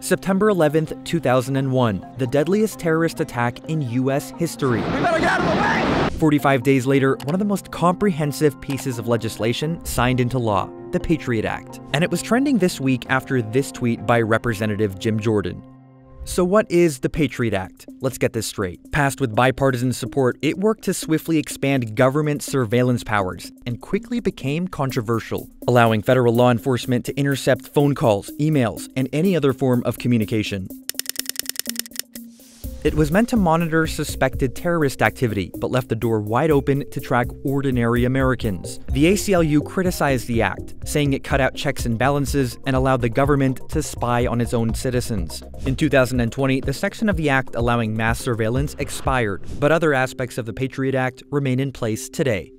September 11, 2001, the deadliest terrorist attack in U.S. history. We better get out of the way! 45 days later, one of the most comprehensive pieces of legislation signed into law, the Patriot Act. And it was trending this week after this tweet by Representative Jim Jordan. So, what is the Patriot Act? Let's get this straight. Passed with bipartisan support, it worked to swiftly expand government surveillance powers and quickly became controversial, allowing federal law enforcement to intercept phone calls, emails, and any other form of communication. It was meant to monitor suspected terrorist activity, but left the door wide open to track ordinary Americans. The ACLU criticized the act, saying it cut out checks and balances and allowed the government to spy on its own citizens. In 2020, the section of the act allowing mass surveillance expired, but other aspects of the Patriot Act remain in place today.